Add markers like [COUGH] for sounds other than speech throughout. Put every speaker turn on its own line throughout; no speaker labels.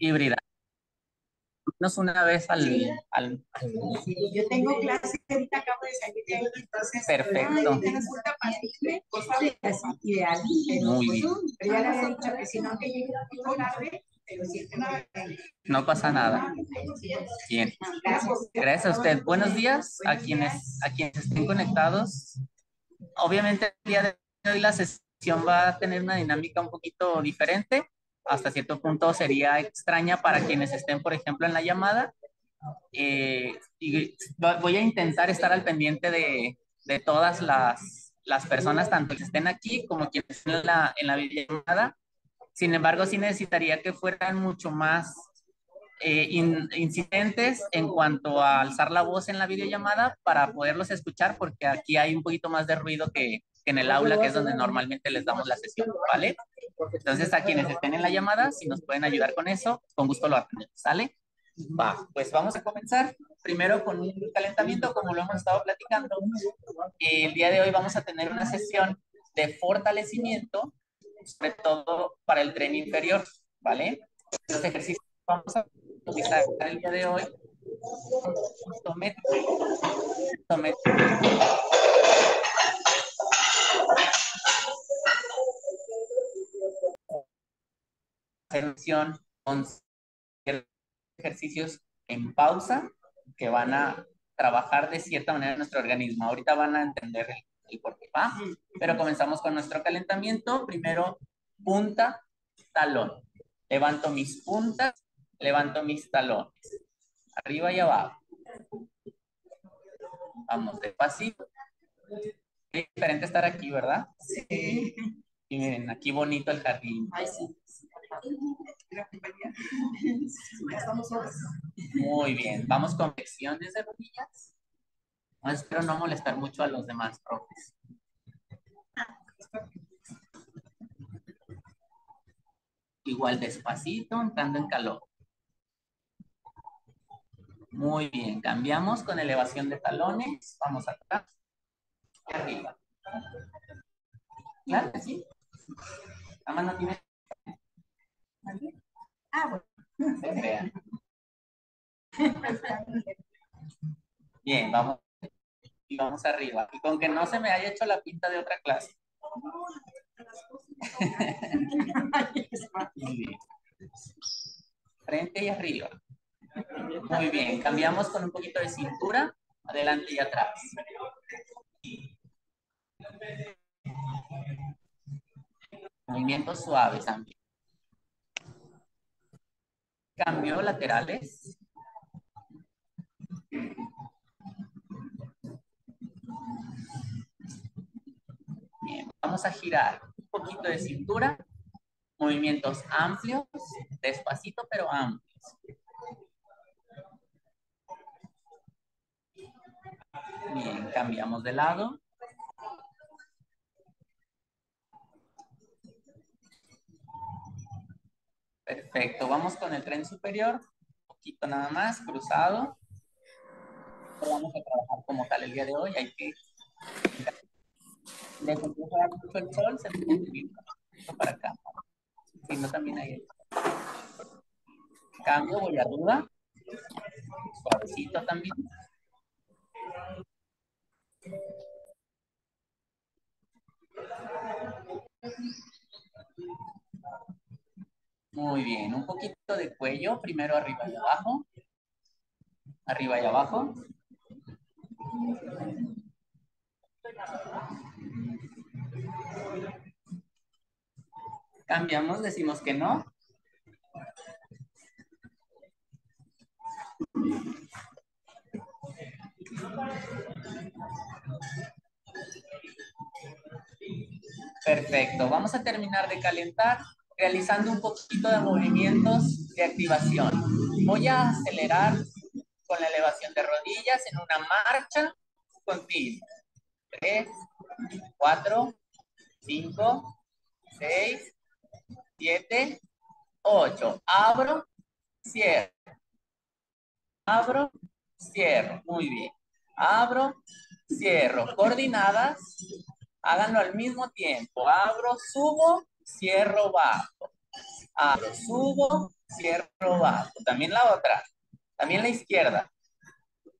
híbrida. Menos una vez al... al,
Sí, yo tengo clase ahorita acabo de salir de ahí, entonces.
Perfecto.
Ay, pues así, ideal. Pero, pues,
bien.
pero ya le había dicho que si no, que llegue un poco tarde, pero siempre me va a
no pasa nada. Bien.
Gracias.
Gracias a usted. Buenos días a quienes, a quienes estén conectados. Obviamente el día de hoy la sesión va a tener una dinámica un poquito diferente. Hasta cierto punto sería extraña para quienes estén, por ejemplo, en la llamada. Eh, y voy a intentar estar al pendiente de, todas las, personas, tanto que estén aquí como quienes estén en la, en la videollamada. Sin embargo, sí necesitaría que fueran mucho más eh, in- incidentes en cuanto a alzar la voz en la videollamada para poderlos escuchar, porque aquí hay un poquito más de ruido que en el aula, que es donde normalmente les damos la sesión, ¿vale? Entonces, a quienes estén en la llamada, si nos pueden ayudar con eso, con gusto lo atendemos, ¿sale? Va, pues vamos a comenzar primero con un calentamiento, como lo hemos estado platicando. El día de hoy vamos a tener una sesión de fortalecimiento, sobre todo para el tren inferior, ¿vale? Los ejercicios que vamos a utilizar el día de hoy. Isométrico. Sesión con ejercicios en pausa que van a trabajar de cierta manera nuestro organismo. Ahorita van a entender el, el por qué va, pero comenzamos con nuestro calentamiento. Primero, punta, talón. Levanto mis puntas, levanto mis talones. Arriba y abajo. Vamos despacito. Es diferente estar aquí, ¿verdad?
Sí.
Y miren, aquí bonito el jardín.
Ay, sí.
Muy bien. Vamos con flexiones de rodillas. Espero no molestar mucho a los demás profes. Igual despacito, entrando en calor. Muy bien. Cambiamos con elevación de talones. Vamos atrás. Y arriba. Claro que sí. La mano tiene.
Ah, bueno. [LAUGHS]
Bien, vamos. Y vamos arriba. Y con que no se me haya hecho la pinta de otra clase. [LAUGHS] Frente y arriba. Muy bien. Cambiamos con un poquito de cintura. Adelante y atrás. Movimientos suaves también. Cambio laterales. Bien, vamos a girar un poquito de cintura. Movimientos amplios, despacito pero amplios. Bien, cambiamos de lado. Perfecto, vamos con el tren superior. Un poquito nada más, cruzado. No vamos a trabajar como tal el día de hoy. Hay que... Les empieza a mucho el sol, se tiene que ir para acá. Si no, también hay... Cambio, voy arriba. Suavecito también. Muy bien, un poquito de cuello, primero arriba y abajo. Arriba y abajo. Cambiamos, decimos que no. Perfecto, vamos a terminar de calentar realizando un poquito de movimientos de activación. Voy a acelerar con la elevación de rodillas en una marcha continua. 3, 4, 5, 6, 7, 8. Abro, cierro. Abro, cierro. Muy bien. Abro, cierro. Coordinadas. Háganlo al mismo tiempo. Abro, subo, cierro, bajo. Abro, subo, cierro, bajo. También la otra. También la izquierda.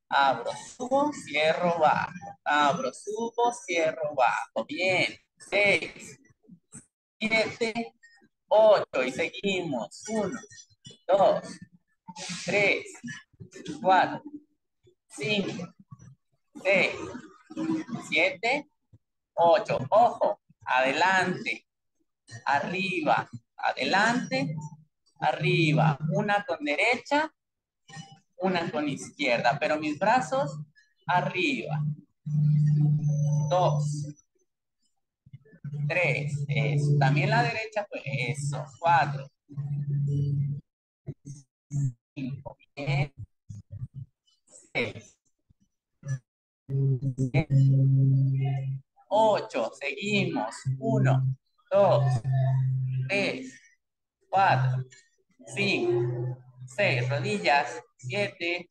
Abro, subo, cierro, bajo. Abro, subo, cierro, bajo. Bien. Seis, siete, ocho. Y seguimos. Uno, dos, tres, cuatro, cinco, seis, siete, ocho. Ojo, adelante, arriba, adelante, arriba. Una con derecha, una con izquierda, pero mis brazos arriba. Dos. Tres. Eso. También la derecha, pues eso. Cuatro. Cinco. Bien. Seis. Ocho. Seguimos. Uno, dos, tres, cuatro, cinco, seis. Rodillas. Siete,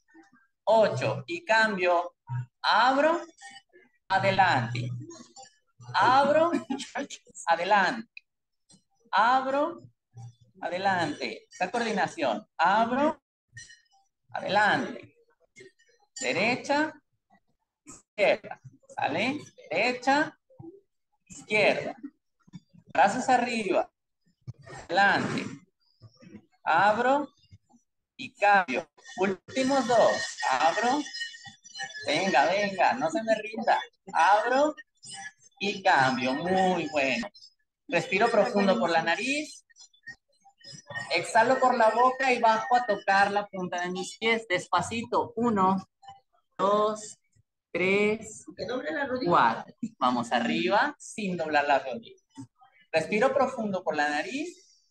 ocho. Y cambio. Abro, adelante. Abro, adelante. Abro, adelante. Esa coordinación. Abro, adelante. Derecha, izquierda. ¿Sale? Derecha, izquierda. Brazos arriba. Adelante. Abro y cambio. Últimos dos. Abro. Venga, venga, no se me rinda. Abro y cambio. Muy bueno. Respiro profundo por la nariz. Exhalo por la boca y bajo a tocar la punta de mis pies. Despacito. Uno, dos, tres, cuatro. Vamos arriba sin doblar las rodillas. Respiro profundo por la nariz.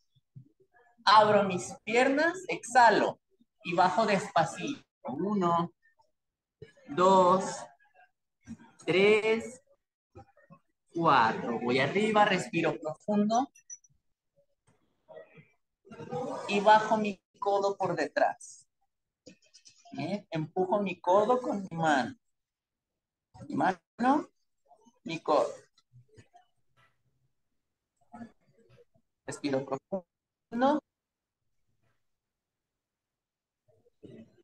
Abro mis piernas, exhalo y bajo despacito. Uno, dos, tres, cuatro. Voy arriba, respiro profundo. Y bajo mi codo por detrás. Empujo mi codo con mi mano. Mi mano, mi codo. Respiro profundo.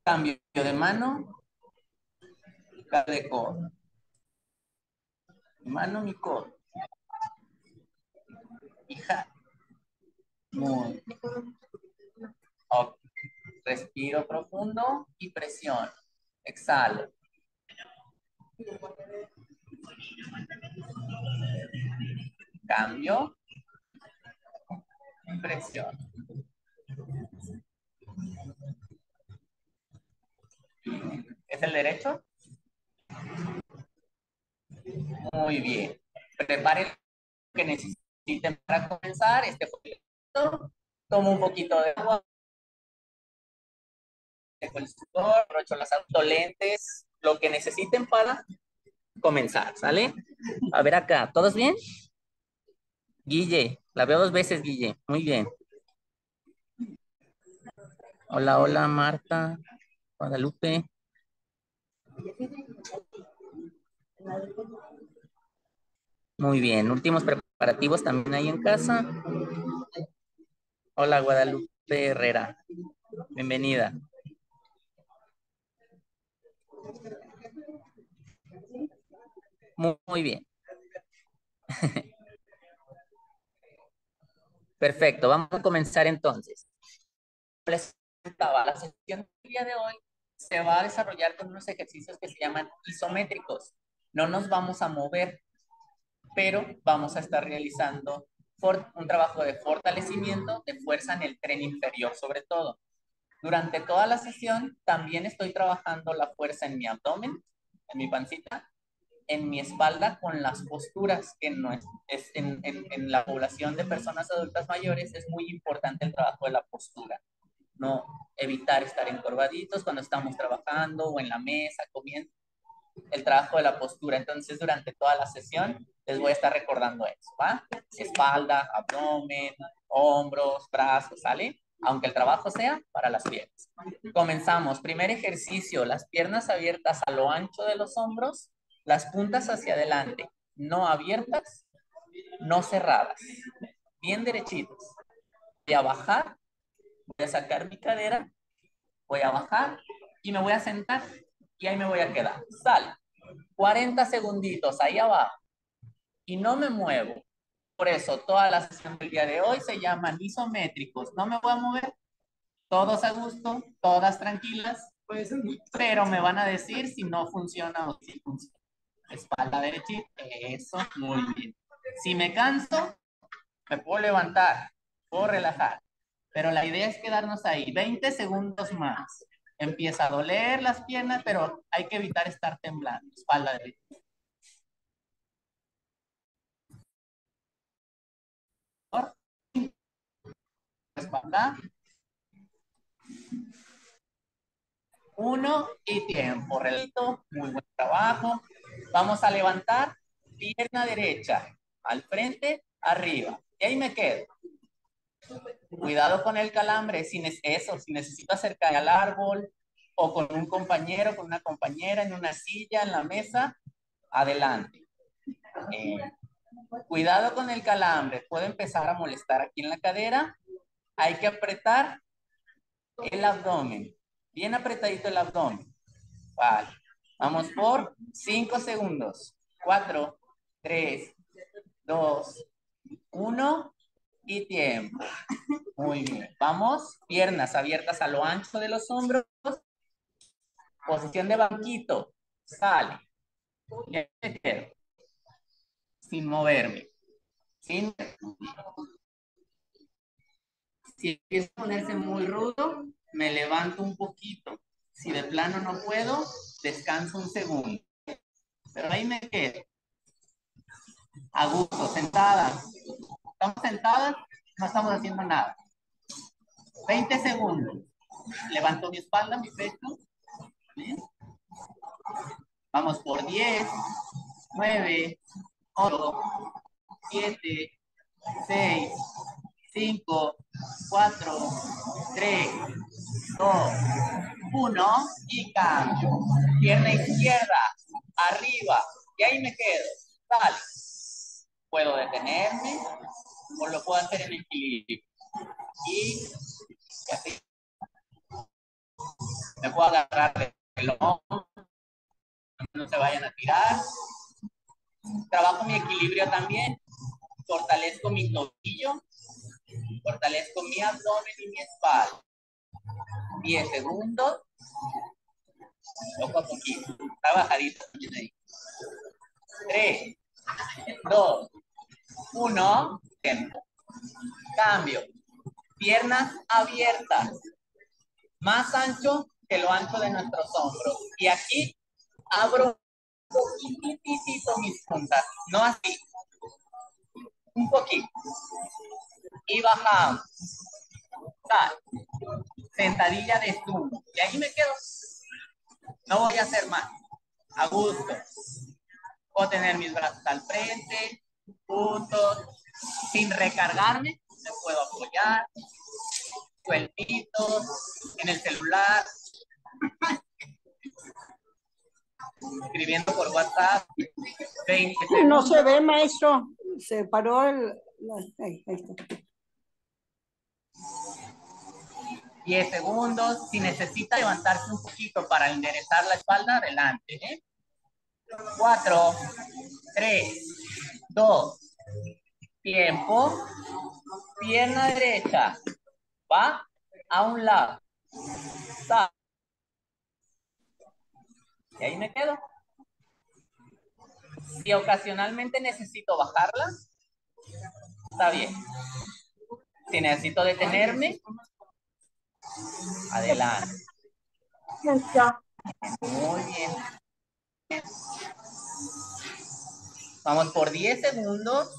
Cambio de mano. De mano, mi codo. Hija. Muy. Respiro profundo y presión. Exhalo. Cambio. Presión. ¿Es el derecho? Muy bien. Preparen lo que necesiten para comenzar. Este poquito. Tomo un poquito de agua. Dejo el sudor, aprovecho las autolentes, lo que necesiten para comenzar, ¿sale? A ver acá, ¿todos bien? Guille, la veo dos veces, Guille. Muy bien. Hola, hola, Marta, Guadalupe. Muy bien, últimos preparativos también ahí en casa. Hola, Guadalupe Herrera. Bienvenida. Muy, bien. [LAUGHS] Perfecto, vamos a comenzar entonces. La sesión del día de hoy se va a desarrollar con unos ejercicios que se llaman isométricos. No nos vamos a mover, pero vamos a estar realizando un trabajo de fortalecimiento de fuerza en el tren inferior sobre todo. Durante toda la sesión también estoy trabajando la fuerza en mi abdomen, en mi pancita, en mi espalda con las posturas, que no es, en, la población de personas adultas mayores es muy importante el trabajo de la postura. No evitar estar encorvaditos cuando estamos trabajando o en la mesa, comiendo. El trabajo de la postura. Entonces, durante toda la sesión les voy a estar recordando eso, ¿va? Espalda, abdomen, hombros, brazos, ¿sale? Aunque el trabajo sea para las piernas. Comenzamos. Primer ejercicio, las piernas abiertas a lo ancho de los hombros, las puntas hacia adelante, no abiertas, no cerradas, bien derechitos. a bajar, voy a sacar mi cadera, voy a bajar y me voy a sentar y ahí me voy a quedar. Sal. 40 segunditos ahí abajo y no me muevo. Por eso toda la sesión del día de hoy se llaman isométricos. No me voy a mover. Todos a gusto, todas tranquilas, pero me van a decir si no funciona o si funciona. Espalda derecha, eso, muy bien. Si me canso, me puedo levantar, puedo relajar. Pero la idea es quedarnos ahí 20 segundos más. Empieza a doler las piernas, pero hay que evitar estar temblando. Espalda derecha. Espalda. Uno y tiempo. Relito. Muy buen trabajo. Vamos a levantar pierna derecha al frente, arriba. Y ahí me quedo. Cuidado con el calambre, si eso, si necesito acercar al árbol o con un compañero, con una compañera en una silla, en la mesa, adelante. Eh, cuidado con el calambre, puede empezar a molestar aquí en la cadera. Hay que apretar el abdomen, bien apretadito el abdomen. Vale, vamos por 5 segundos. 4, 3, 2, 1 y tiempo. Muy bien. Vamos, piernas abiertas a lo ancho de los hombros. Posición de banquito. Sale. Sin moverme. Sin... Si empieza a ponerse muy rudo, me levanto un poquito. Si de plano no puedo, descanso un segundo. Pero ahí me quedo. A gusto, sentadas. Estamos sentadas, no estamos haciendo nada. 20 segundos. Levanto mi espalda, mi pecho. Vamos por 10, 9, 8, 7, 6, 5, 4, 3, 2, 1 y cambio. Pierna izquierda, arriba. Y ahí me quedo. Sale. Puedo detenerme o lo puedo hacer en equilibrio. Y así. Me puedo agarrar el hombro. No se vayan a tirar. Trabajo mi equilibrio también. Fortalezco mi tobillo. Fortalezco mi abdomen y mi espalda. 10 segundos. Poco a poquito. Trabajadito también ahí. 3, 2, 1. Tiempo. Cambio. Piernas abiertas. Más ancho que lo ancho de nuestros hombros. Y aquí abro un poquitito mis puntas. No así. Un poquito. Y bajamos. Sentadilla de estuvo. Y ahí me quedo. No voy a hacer más. A gusto. Puedo tener mis brazos al frente, puntos, sin recargarme. Me puedo apoyar. Sueltito, en el celular. Escribiendo por WhatsApp. 20
no se ve, maestro. Se paró el. Ahí, ahí está.
10 segundos. Si necesita levantarse un poquito para enderezar la espalda, adelante. ¿eh? 4, 3, 2, tiempo. Pierna derecha. Va a un lado. Y ahí me quedo. Si ocasionalmente necesito bajarla, está bien. Si necesito detenerme, Adelante. Muy bien. Vamos por 10 segundos.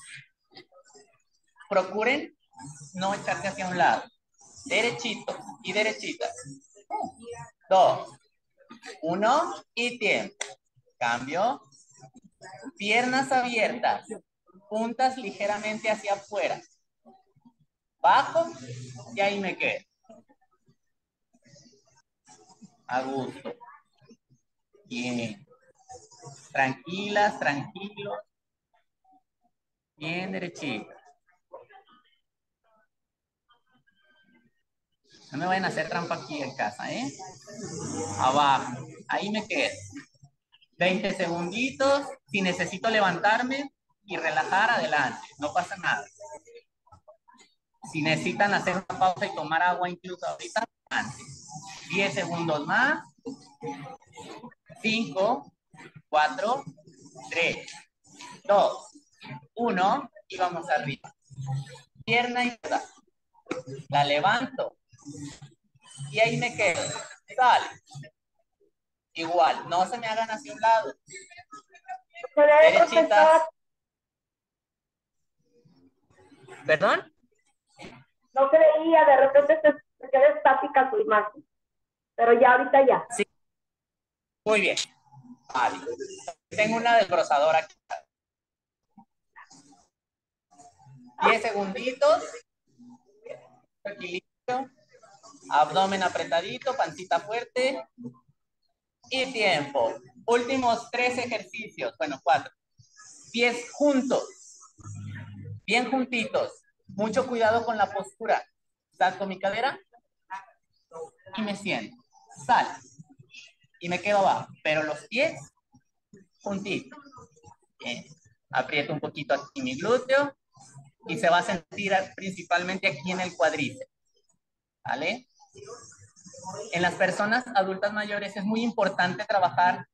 Procuren no echarse hacia un lado. Derechito y derechita. Dos. Uno y tiempo. Cambio. Piernas abiertas. Puntas ligeramente hacia afuera. Bajo y ahí me quedo a gusto. Bien. Tranquilas, tranquilos. Bien derechito. No me vayan a hacer trampa aquí en casa, ¿eh? Abajo. Ahí me quedo. 20 segunditos. Si necesito levantarme y relajar, adelante. No pasa nada. Si necesitan hacer una pausa y tomar agua incluso ahorita, adelante. 10 segundos más. 5, 4, 3, 2, 1 y vamos arriba. Pierna izquierda. La levanto. Y ahí me quedo. Sale. Igual, no se me hagan hacia un lado. Derechitas. ¿Perdón?
No se veía, de repente se, queda estática su imagen. Pero ya ahorita ya.
Sí. Muy bien. Tengo una desbrozadora aquí. 10 segunditos. Equilibrio. Abdomen apretadito, pancita fuerte. Y tiempo. Últimos tres ejercicios. Bueno, cuatro. Pies juntos. Bien juntitos. Mucho cuidado con la postura. Saco mi cadera y me siento. Sal. Y me quedo abajo. Pero los pies juntitos. Bien. Aprieto un poquito aquí mi glúteo y se va a sentir principalmente aquí en el cuádriceps. ¿Vale? En las personas adultas mayores es muy importante trabajar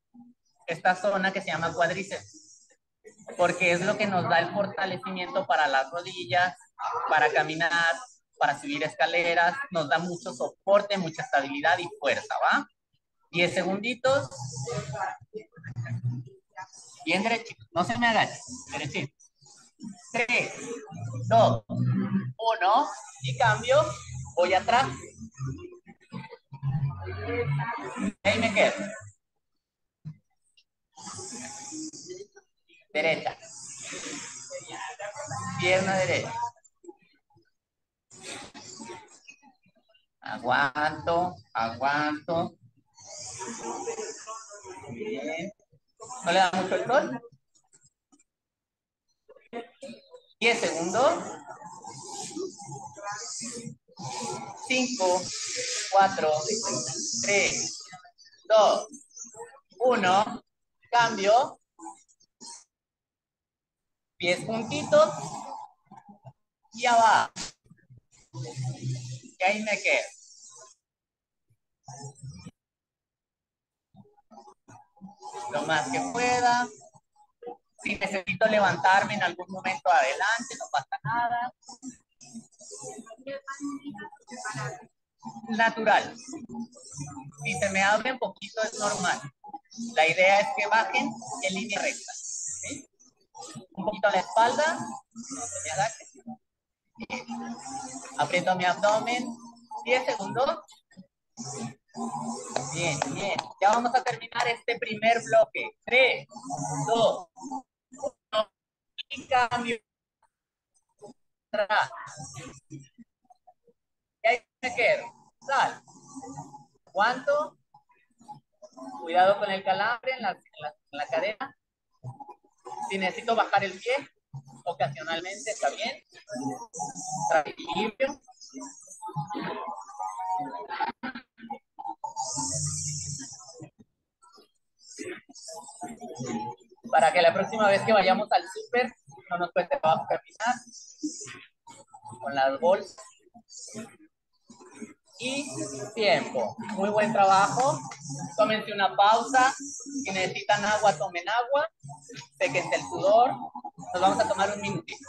esta zona que se llama cuádriceps, porque es lo que nos da el fortalecimiento para las rodillas, para caminar, para subir escaleras, nos da mucho soporte, mucha estabilidad y fuerza, ¿va? 10 segunditos. Bien derechito, no se me agache, derechito. 3, 2, 1 y cambio, voy atrás. Ahí me quedo. Derecha. Pierna derecha. Aguanto, aguanto. Bien. ¿No le da mucho el sol? 10 segundos. 5, 4, 3, 2, 1. Cambio. Pies juntitos. Y abajo. Y ahí me quedo. Lo más que pueda. Si necesito levantarme en algún momento adelante, no pasa nada. Natural. Si se me abre un poquito es normal. La idea es que bajen en línea recta. Un poquito la espalda, agache. Aprieto mi abdomen. 10 segundos. Bien, bien. Ya vamos a terminar este primer bloque. 3, 2, 1. Y cambio. Y ahí me quedo. Sal. ¿Cuánto? Cuidado con el calambre en la, en la cadera. Si necesito bajar el pie, ocasionalmente, ¿está bien? Equilibrio. Para que la próxima vez que vayamos al súper no nos cueste trabajo caminar con las bolsas. Y tiempo. Muy buen trabajo. Tómense una pausa. Si necesitan agua, tomen agua. Séquense el sudor. Nos vamos a tomar un minutito.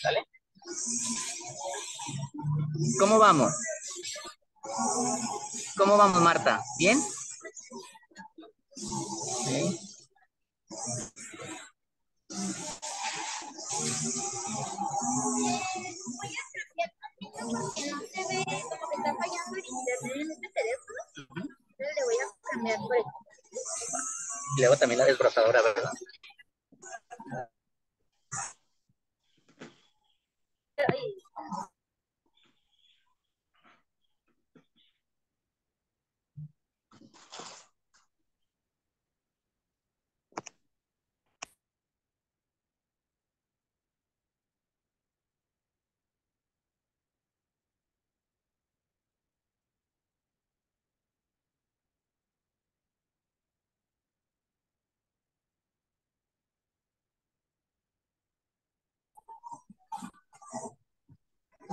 vamos, Marta? ¿Bien?
no se ve, como que está fallando el internet en este teléfono. Entonces le voy a cambiar por el
Y luego también la desbrozadora, ¿verdad?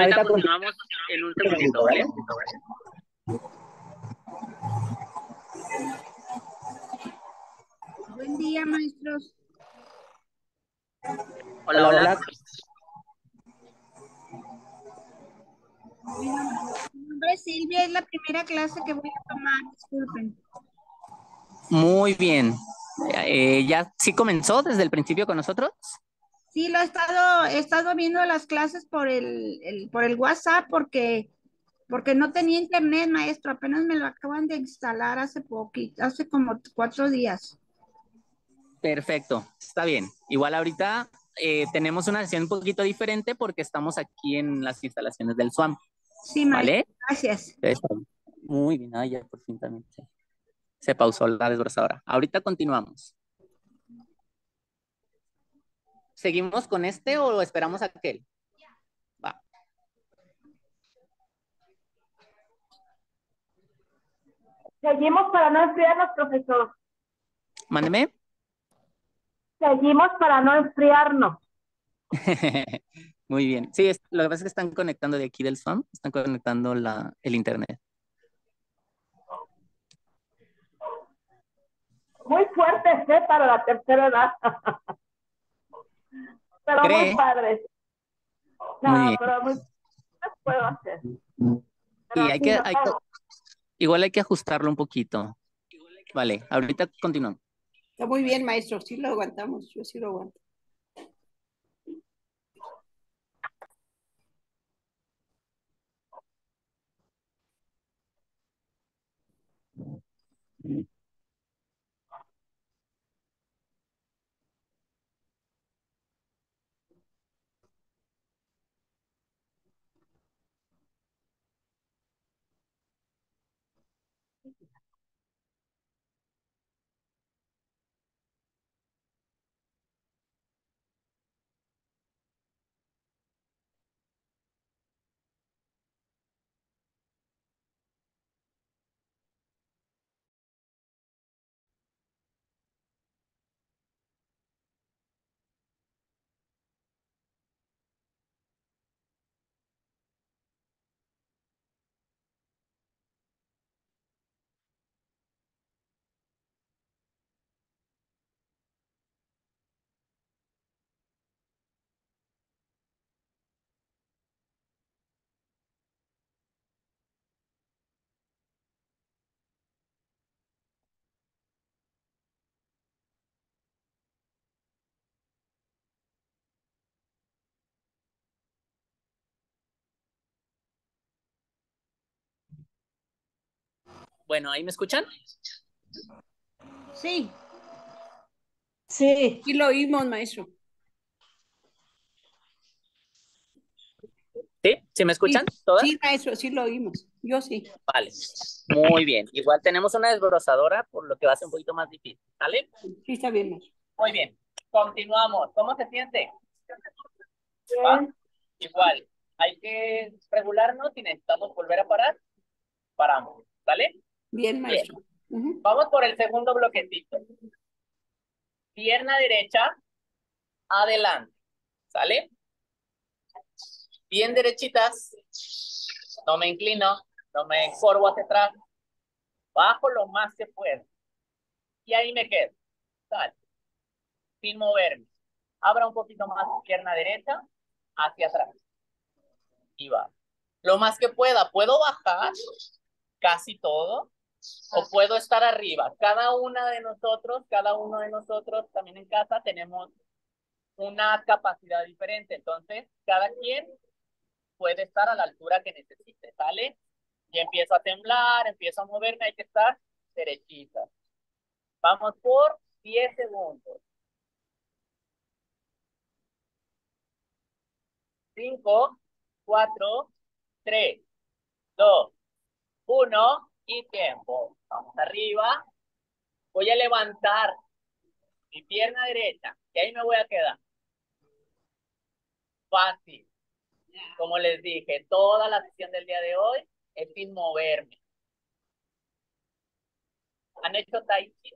Ahorita continuamos en un segundito, ¿vale?
Buen día, maestros.
Hola, hola.
Mi nombre es Silvia, es la primera clase que voy a tomar, disculpen.
Muy bien. Eh, ¿Ya sí comenzó desde el principio con nosotros?
He estado, he estado viendo las clases por el, el- por el WhatsApp porque, porque no tenía internet, maestro. Apenas me lo acaban de instalar hace poquito, hace como cuatro días.
Perfecto, está bien. Igual ahorita eh, tenemos una sesión un poquito diferente porque estamos aquí en las instalaciones del SWAM,
Sí, maestro,
¿vale?
gracias.
Muy bien, ah, ya por fin también se, se pausó la desbrozadora. Ahorita continuamos. ¿Seguimos con este o esperamos a aquel? Va.
Seguimos para no enfriarnos, profesor.
Mándeme.
Seguimos para no enfriarnos. [LAUGHS]
Muy bien. Sí, es- lo que pasa es que están conectando de aquí del SWAM, están conectando la, el internet.
Muy fuertes, ¿eh? Para la tercera edad. [LAUGHS] pero
¿Cree?
muy padres. No,
Muy
pero muy... ¿Qué puedo hacer? Pero
hay
así
que,
no
hay que- igual hay que ajustarlo un poquito. Vale, ahorita continuamos.
Está muy bien, maestro. Sí lo aguantamos. Yo sí lo aguanto.
Bueno, ¿ahí me escuchan?
Sí,
Sí, sí lo oímos, maestro.
Sí, ¿Sí me escuchan todas?
Sí, maestro, sí lo oímos. Yo sí.
Vale. Muy bien. Igual tenemos una desbrozadora, por lo que va a ser un poquito más difícil. ¿Sale?
Sí, está bien, maestro.
Muy bien. Continuamos. ¿Cómo se siente? ¿Va? Igual. Hay que regularnos si necesitamos volver a parar. Paramos. ¿Sale?
Bien, maestro.
Vamos por el segundo bloquecito. Pierna derecha, adelante. ¿Sale? Bien derechitas. No me inclino, no me encorvo hacia atrás. Bajo lo más que puedo. Y ahí me quedo. Sale. Sin moverme. Abra un poquito más pierna derecha hacia atrás. Y va. Lo más que pueda. Puedo bajar casi todo o puedo estar arriba. Cada una de nosotros, cada uno de nosotros también en casa tenemos una capacidad diferente. Entonces, cada quien puede estar a la altura que necesite, ¿sale? Y empiezo a temblar, empiezo a moverme, hay que estar derechita. Vamos por 10 segundos. 5, 4, 3, 2, 1 tiempo. Vamos arriba. Voy a levantar mi pierna derecha y ahí me voy a quedar. Fácil. Como les dije, toda la sesión del día de hoy es sin moverme. ¿Han hecho Tai Chi?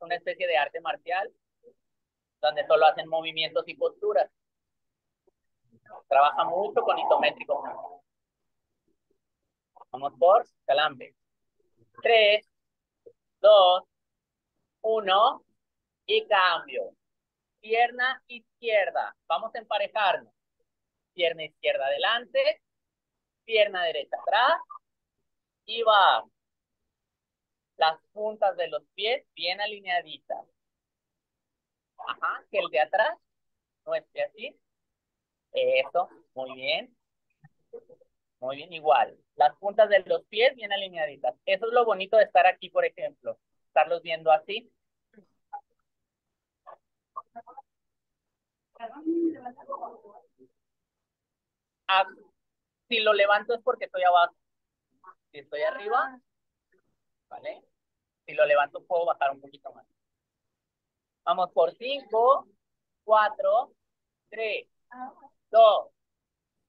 Una especie de arte marcial donde solo hacen movimientos y posturas. Trabaja mucho con isométrico. Vamos por calambre. Tres, dos, uno y cambio. Pierna izquierda. Vamos a emparejarnos. Pierna izquierda adelante, pierna derecha atrás y va. Las puntas de los pies bien alineaditas. Ajá, que el de atrás no esté así. Eso, muy bien. Muy bien, igual. Las puntas de los pies bien alineaditas. Eso es lo bonito de estar aquí, por ejemplo. Estarlos viendo así. Ah, si lo levanto es porque estoy abajo. Si estoy arriba, ¿vale? Si lo levanto puedo bajar un poquito más. Vamos por 5, 4, 3, 2,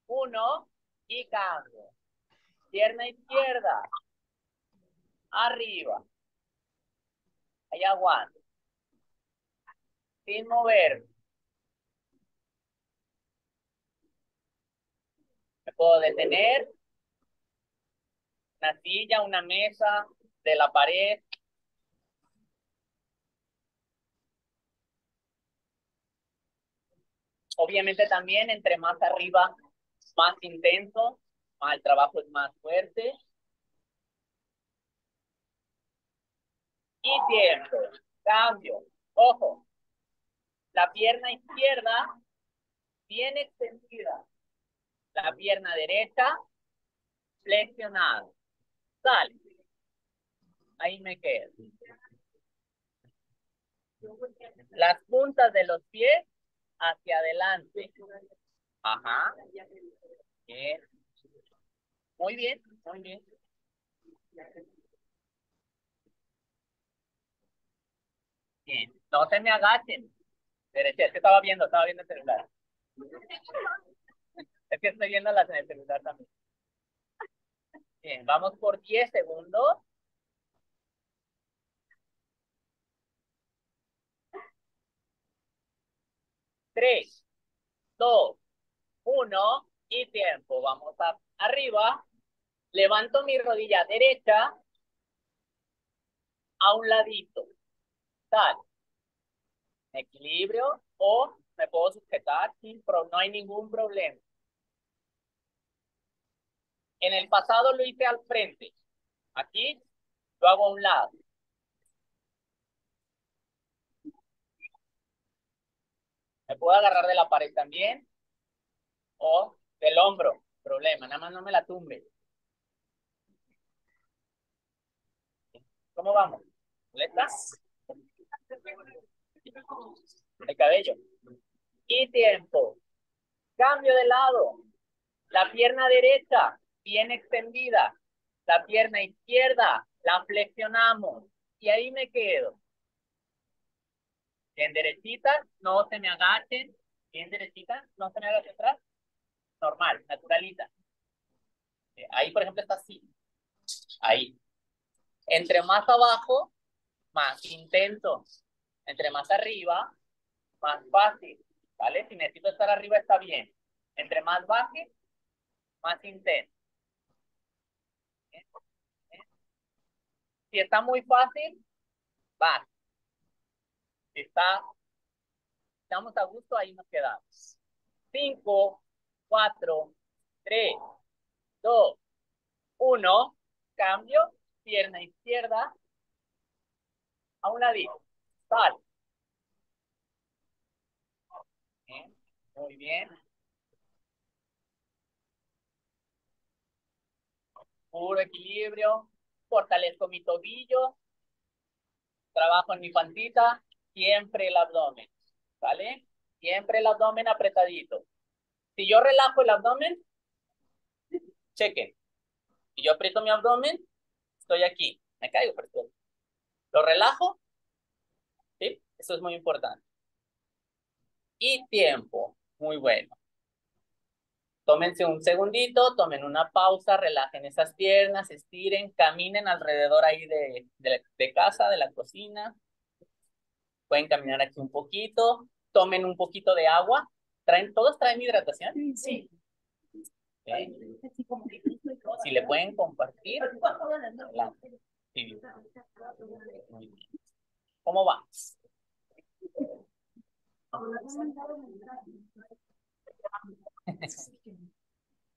1 y cambio. Pierna izquierda. Arriba. Ahí aguanto. Sin mover. Me puedo detener. Una silla, una mesa, de la pared. Obviamente también entre más arriba, más intenso, el trabajo es más fuerte. Y tiempo, cambio, ojo, la pierna izquierda bien extendida, la pierna derecha flexionada. Sale. Ahí me quedo. Las puntas de los pies hacia adelante. Ajá. Bien. Muy bien, muy bien. Bien, no se me agachen. Derecha, es que estaba viendo, estaba viendo el celular. Es que estoy viendo las en el celular también. Bien, vamos por 10 segundos. Tres, dos, uno y tiempo. Vamos a, arriba. Levanto mi rodilla derecha a un ladito. Tal. Equilibrio o me puedo sujetar pro, no hay ningún problema. En el pasado lo hice al frente. Aquí lo hago a un lado. Me puedo agarrar de la pared también o del hombro. Problema, nada más no me la tumbe. ¿Cómo vamos? ¿Letras? El cabello. Y tiempo. Cambio de lado. La pierna derecha, bien extendida. La pierna izquierda, la flexionamos. Y ahí me quedo. Bien derechita, no se me agachen. Bien derechita, no se me agachen atrás. Normal, naturalita. Eh, Ahí, por ejemplo, está así. Ahí. Entre más abajo, más intenso. Entre más arriba, más fácil. ¿Vale? Si necesito estar arriba, está bien. Entre más baje, más intenso. Bien, bien. Si está muy fácil, va. Si está, estamos a gusto, ahí nos quedamos. Cinco, cuatro, tres, dos, uno. Cambio, pierna izquierda. A un ladito. Sal. Muy bien. Puro equilibrio. Fortalezco mi tobillo. Trabajo en mi pancita. Siempre el abdomen. ¿Vale? Siempre el abdomen apretadito. Si yo relajo el abdomen, chequen. Si yo aprieto mi abdomen, estoy aquí. Me caigo, pero estoy. Lo relajo. ¿Sí? Eso es muy importante. Y tiempo. Muy bueno. Tómense un segundito, tomen una pausa, relajen esas piernas, estiren, caminen alrededor ahí de, de casa, de la cocina. Pueden caminar aquí un poquito. Tomen un poquito de agua. ¿Traen, ¿Todos traen hidratación?
Sí.
Ok. Si le pueden compartir. adelante. Sí. ¿Cómo vamos?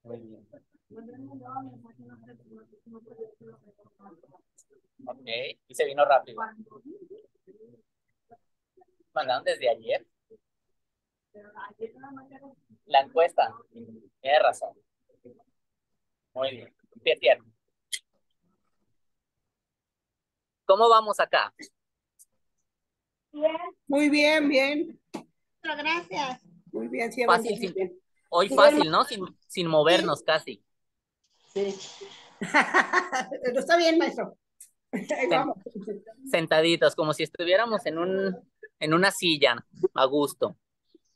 Muy [LAUGHS] bien. Ok, y se vino rápido. Mandaron desde ayer. La encuesta. Tiene razón. Muy bien. ¿Cómo vamos acá?
Bien,
Muy bien, bien.
Gracias.
Muy bien, sí,
Fácil, sin-. Hoy fácil, ¿no? Sin, sin movernos casi.
Sí. [LAUGHS] Pero está bien, maestro. Ahí vamos.
Sentaditos, como si estuviéramos en un, en una silla, a gusto.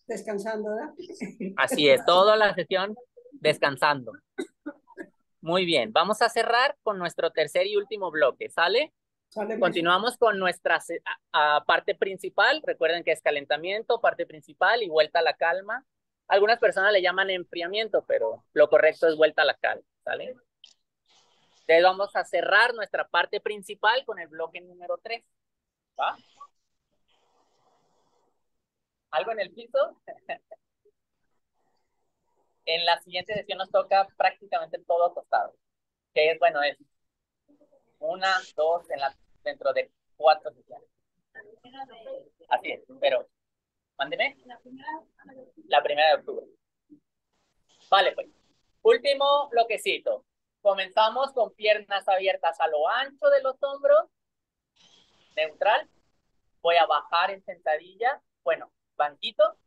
Descansando, ¿verdad?
Así es, toda la sesión descansando. Muy bien, vamos a cerrar con nuestro tercer y último bloque, ¿sale?
Sale, maestro.
Continuamos con nuestra se- a- a parte principal. Recuerden que es calentamiento, parte principal y vuelta a la calma. Algunas personas le llaman enfriamiento, pero lo correcto es vuelta a la calma, ¿sale? Entonces vamos a cerrar nuestra parte principal con el bloque número 3. ¿Va? ¿Algo en el piso? en la siguiente sesión nos toca prácticamente todo acostado. Que es, bueno, es una, dos, en la, dentro de cuatro sesiones. Así es, pero, mándeme. La primera de octubre. Vale, pues. Último bloquecito. Comenzamos con piernas abiertas a lo ancho de los hombros. Neutral. Voy a bajar en sentadilla. Bueno, banquito.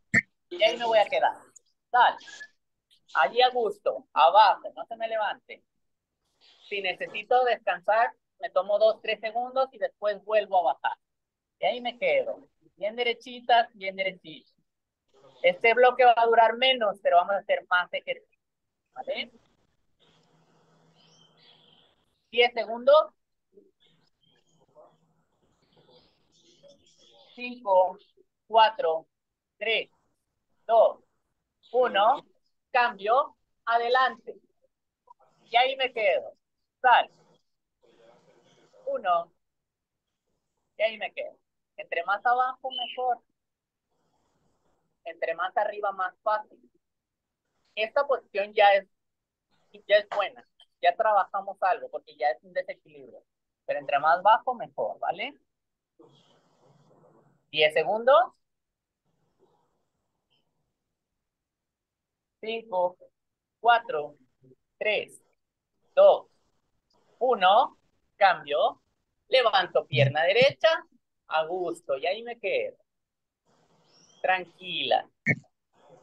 Y ahí me voy a quedar. Tal. Allí a gusto. Abajo. No se me levante. Si necesito descansar, me tomo dos, tres segundos y después vuelvo a bajar. Y ahí me quedo. Bien derechitas, bien derechitas. Este bloque va a durar menos, pero vamos a hacer más ejercicio. ¿Vale? 10 segundos. 5, 4, 3, 2, 1. Cambio. Adelante. Y ahí me quedo. Sal. 1. Y ahí me quedo. Entre más abajo, mejor. Entre más arriba, más fácil. Esta posición ya es, ya es buena. Ya trabajamos algo porque ya es un desequilibrio. Pero entre más bajo, mejor, ¿vale? 10 segundos. 5, 4, 3, 2, 1. Cambio. Levanto pierna derecha. A gusto. Y ahí me quedo. Tranquila.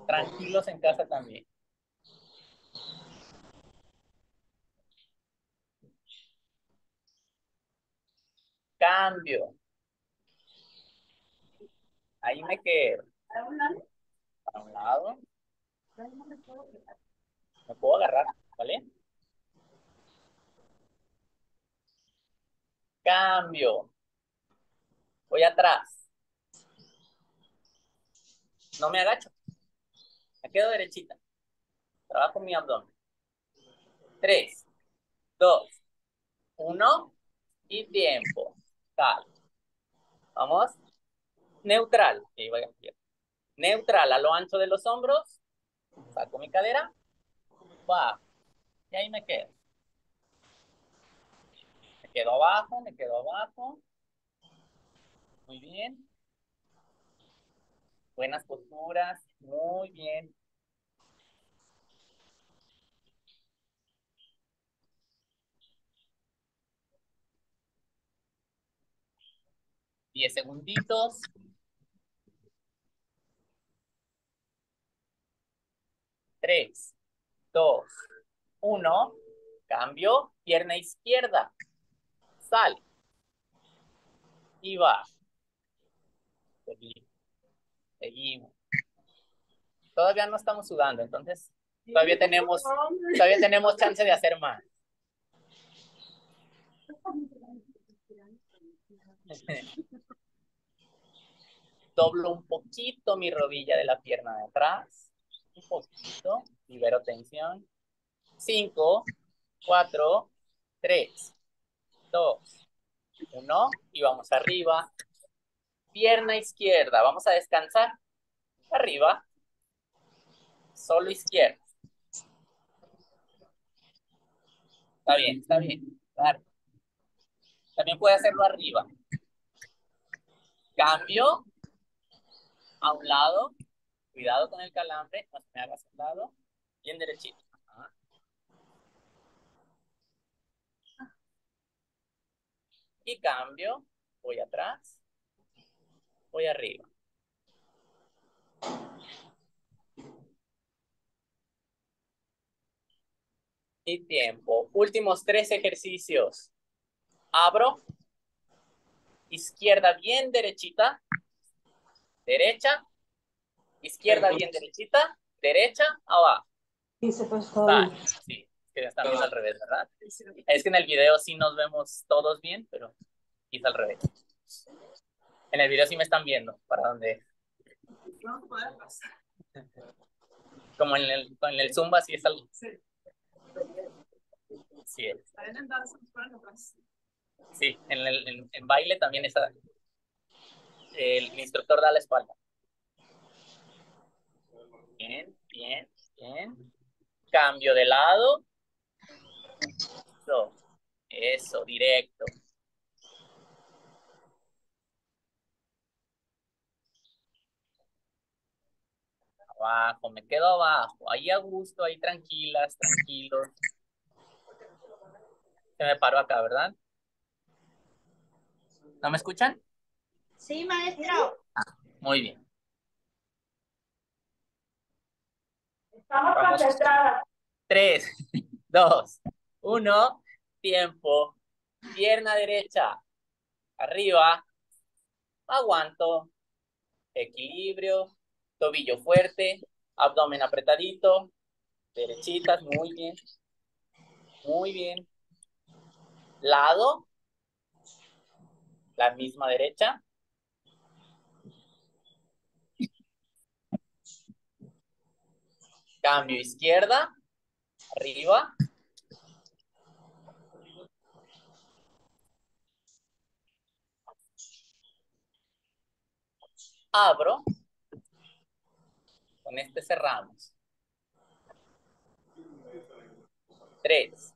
Tranquilos en casa también. Cambio. Ahí me quedo. Para un lado. Me puedo agarrar, ¿vale? Cambio. Voy atrás. No me agacho. Me quedo derechita. Trabajo mi abdomen. Tres, dos, uno y tiempo. Tal. Vamos. Neutral. Neutral a lo ancho de los hombros. Saco mi cadera. Va. Y ahí me quedo. Me quedo abajo, me quedo abajo. Muy bien. Buenas posturas. Muy bien. Diez segunditos. Tres, dos, uno. Cambio. Pierna izquierda. Sal. Y va. Seguimos. Todavía no estamos sudando, entonces todavía tenemos, todavía tenemos chance de hacer más. [LAUGHS] Doblo un poquito mi rodilla de la pierna de atrás. Un poquito. Libero tensión. Cinco, cuatro, tres, dos, uno. Y vamos arriba. Pierna izquierda. Vamos a descansar. Arriba. Solo izquierda. Está bien, está bien. También puede hacerlo arriba. Cambio. A un lado. Cuidado con el calambre. No se me hagas a un. Bien derechito. Y cambio. Voy atrás. Voy arriba. Y tiempo. Últimos tres ejercicios. Abro. Izquierda bien derechita. Derecha. Izquierda bien derechita. Derecha, abajo. Sí, que ya estamos al revés, ¿verdad? Es que en el video sí nos vemos todos bien, pero quizá al revés. En el video sí me están viendo para dónde. Como en el, en el Zumba sí es algo. Sí. Sí, sí en el en, baile también está. El, instructor da la espalda. Bien, bien, bien. Cambio de lado. Eso, eso directo. abajo, me quedo abajo, ahí a gusto, ahí tranquilas, tranquilos. Se me paro acá, ¿verdad? ¿No me escuchan?
Sí, maestro.
Ah, muy bien.
Estamos concentradas.
Tres, [LAUGHS] dos, uno, tiempo. Pierna derecha, arriba, aguanto, equilibrio, tobillo fuerte, abdomen apretadito, derechitas, muy bien, muy bien. Lado, la misma derecha. Cambio izquierda, arriba. Abro. Con este cerramos. Tres,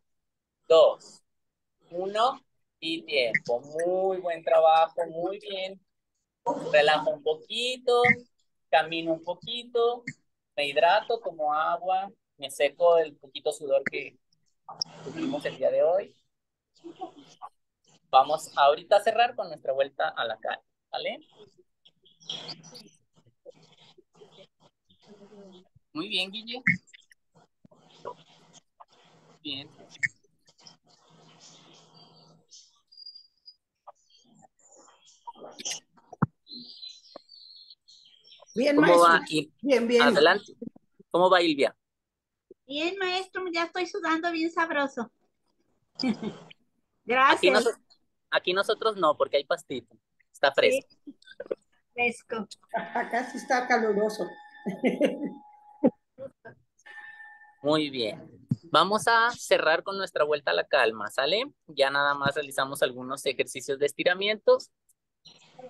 dos, uno y tiempo. Muy buen trabajo, muy bien. Relajo un poquito, camino un poquito, me hidrato, como agua, me seco el poquito sudor que tuvimos el día de hoy. Vamos ahorita a cerrar con nuestra vuelta a la calle, ¿vale? Muy bien, Guille. Bien.
Bien,
¿Cómo
maestro.
va? Il-
Bien, bien.
Adelante. ¿Cómo va, Ilvia?
Bien, maestro, ya estoy sudando bien sabroso. [LAUGHS]
Aquí,
Gracias.
aquí nosotros no, porque hay pastito. Está fresco.
Fresco. [LAUGHS]
Acá sí está caluroso. [LAUGHS]
Muy bien. Vamos a cerrar con nuestra vuelta a la calma, ¿sale? Ya nada más realizamos algunos ejercicios de estiramientos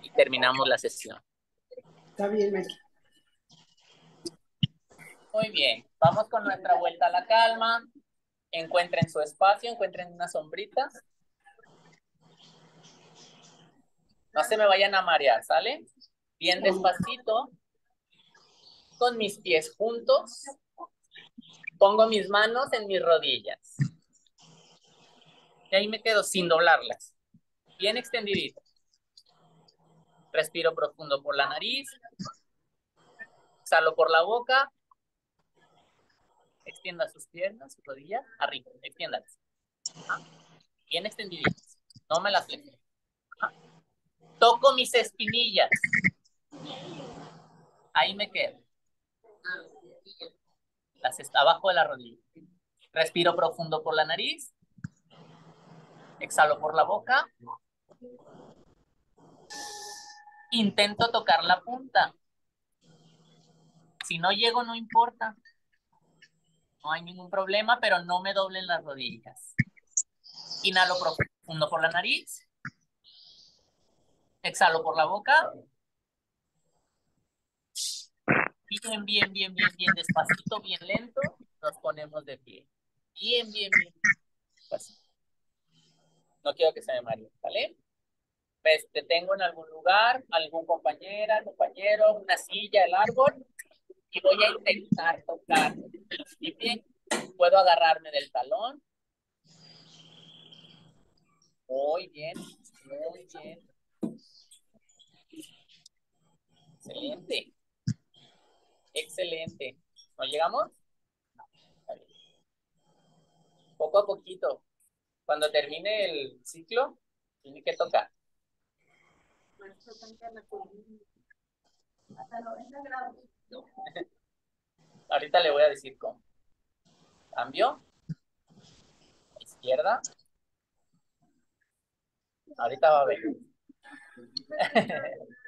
y terminamos la sesión.
Está bien, maestro.
Muy bien. Vamos con nuestra vuelta a la calma. Encuentren su espacio, encuentren una sombrita. No se me vayan a marear, ¿sale? Bien despacito. Con mis pies juntos. Pongo mis manos en mis rodillas. Y ahí me quedo sin doblarlas. Bien extendidito. Respiro profundo por la nariz. Exhalo por la boca. Extienda sus piernas, sus rodillas, arriba. Extiéndalas. Bien extendiditas. No me las. Ajá. Toco mis espinillas. Ahí me quedo. Las está abajo de la rodilla. Respiro profundo por la nariz. Exhalo por la boca. Intento tocar la punta. Si no llego, no importa. No hay ningún problema, pero no me doblen las rodillas. Inhalo profundo por la nariz. Exhalo por la boca. Bien, bien, bien, bien, bien despacito, bien lento. Nos ponemos de pie. Bien, bien, bien. Despacito. No quiero que se me maree, ¿vale? Me detengo en algún lugar, algún compañera, compañero, una silla, el árbol, y voy a intentar tocar. Y bien, puedo agarrarme del talón. Muy bien, muy bien. Excelente. Excelente. ¿No llegamos? Poco a poquito. Cuando termine el ciclo, tiene que tocar. Ahorita le voy a decir cómo. Cambio. Izquierda. Ahorita va a ver. [LAUGHS]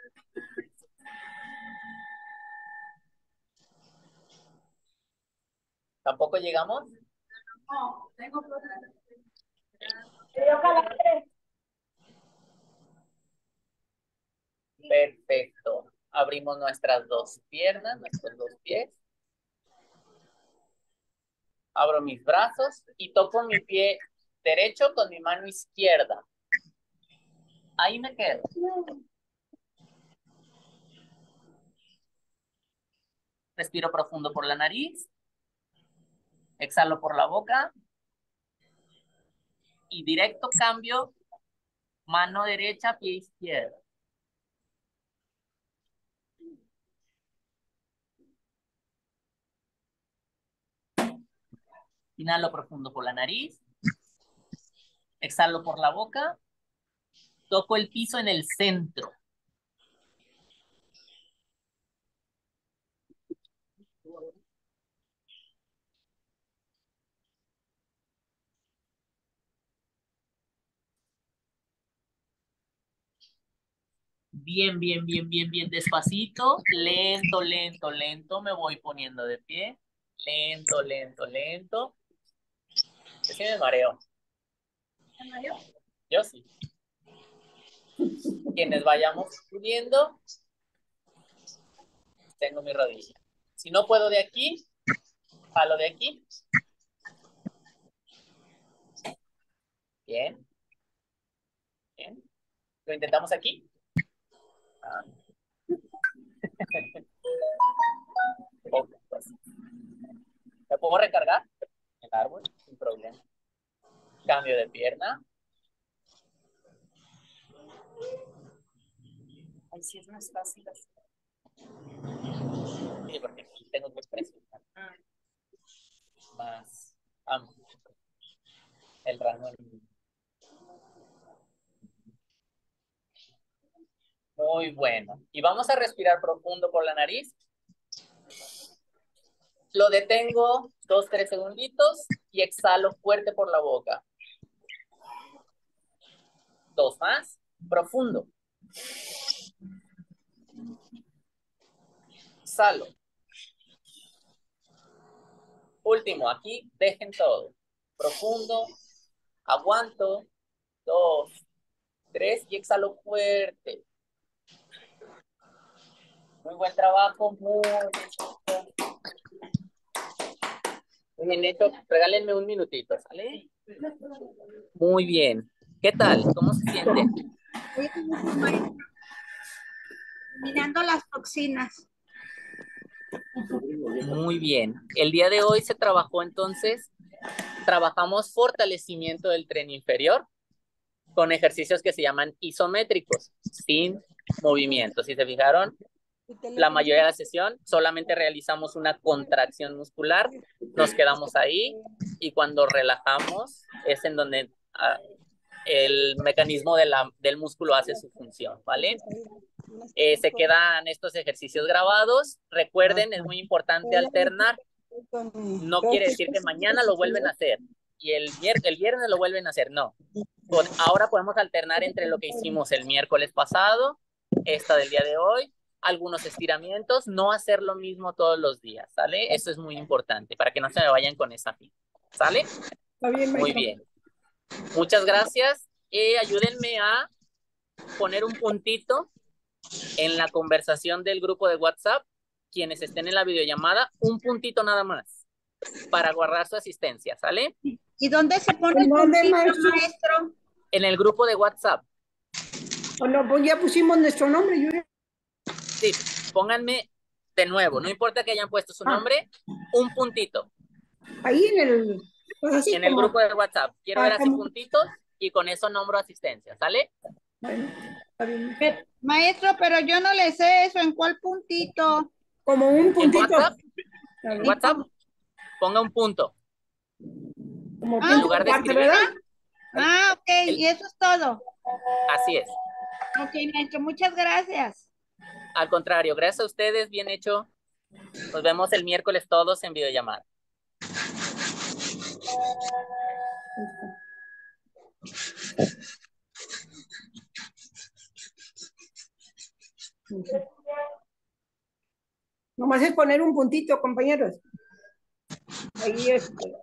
¿Tampoco llegamos?
Me dio calambre.
Perfecto. Abrimos nuestras dos piernas, nuestros dos pies. Abro mis brazos y toco mi pie derecho con mi mano izquierda. Ahí me quedo. Respiro profundo por la nariz. Exhalo por la boca. Y directo cambio. Mano derecha, pie izquierdo. Inhalo profundo por la nariz. Exhalo por la boca. Toco el piso en el centro. Bien, bien, bien, bien, bien despacito. Lento, lento, lento. Me voy poniendo de pie. Lento, lento, lento. Yo sí me mareo. Yo sí. Quienes vayamos pudiendo, tengo mi rodilla. Si no puedo de aquí, jalo de aquí. Bien. Bien. Lo intentamos aquí. Ah. [LAUGHS] Pues. ¿Me puedo recargar? El árbol, problema. Cambio de pierna. Ay, sí es más fácil así. Sí, porque tengo que presentar más amplio el rango. Muy bueno. Y vamos a respirar profundo por la nariz. Lo detengo dos, tres segunditos y exhalo fuerte por la boca. Dos más. Profundo. Exhalo. Último, aquí dejen todo. Profundo. Aguanto. Dos, tres y exhalo fuerte. Muy buen trabajo, muy Bien hecho, regálenme un minutito, ¿sale? Muy bien. ¿Qué tal? ¿Cómo se siente?
Mirando las toxinas.
Muy bien. El día de hoy se trabajó entonces, trabajamos fortalecimiento del tren inferior con ejercicios que se llaman isométricos, sin movimiento. Si se fijaron, la mayoría de la sesión solamente realizamos una contracción muscular, nos quedamos ahí y cuando relajamos es en donde ah, el mecanismo de la, del músculo hace su función, ¿vale? Eh, se quedan estos ejercicios grabados. Recuerden, es muy importante alternar. No quiere decir que mañana lo vuelven a hacer y el, el viernes lo vuelven a hacer, no. Ahora podemos alternar entre lo que hicimos el miércoles pasado, esta del día de hoy, algunos estiramientos, no hacer lo mismo todos los días, ¿sale? Eso es muy importante para que no se me vayan con esa fin, ¿sale? muy bien. Muchas gracias. y ayúdenme a poner un puntito en la conversación del grupo de WhatsApp, quienes estén en la videollamada, un puntito nada más para guardar su asistencia, ¿sale?
¿Y dónde se pone el puntito, maestro?
En el grupo de WhatsApp.
Bueno, pues ya pusimos nuestro nombre. Yo...
Sí, pónganme de nuevo, no importa que hayan puesto su ah. nombre, un puntito.
Ahí en el...
Pues en el grupo de WhatsApp. Quiero ah, ver así puntitos y con eso nombro asistencia, ¿sale?
Bueno, Maestro, pero yo no le sé eso. ¿En cuál puntito?
Como un puntito.
¿En WhatsApp? Ponga un punto.
Como en lugar de escribir. ¿verdad?
Ah, ok. Y eso es todo.
Así es.
Ok, maestro. Muchas gracias.
Al contrario, gracias a ustedes. Bien hecho. Nos vemos el miércoles todos en videollamada.
Nomás es poner un puntito, compañeros. Ahí este.